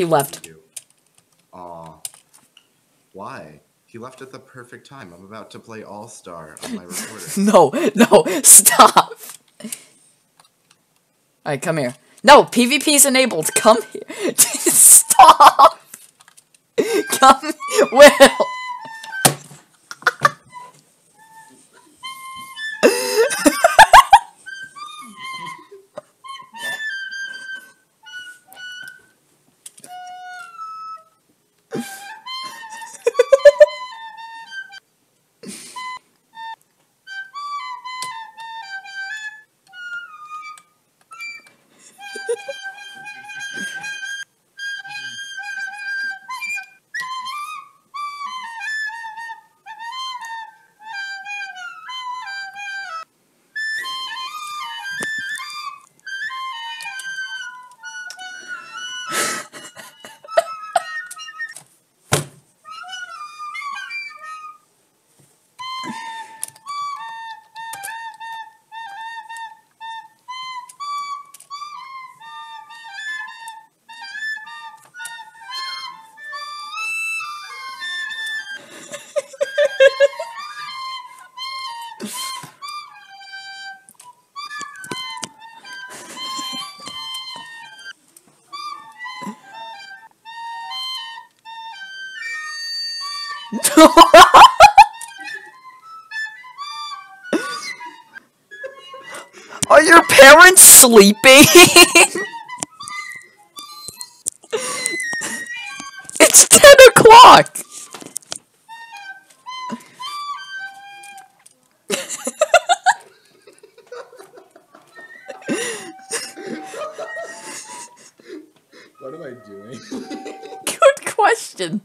He left. Aw. Why? He left at the perfect time. I'm about to play All Star on my recorder. No, no, stop. Alright, come here. No, PvP is enabled. Come here. stop. Come, Ha ha ha! Will. Are your parents sleeping? it's 10 o'clock! what am I doing? Good question.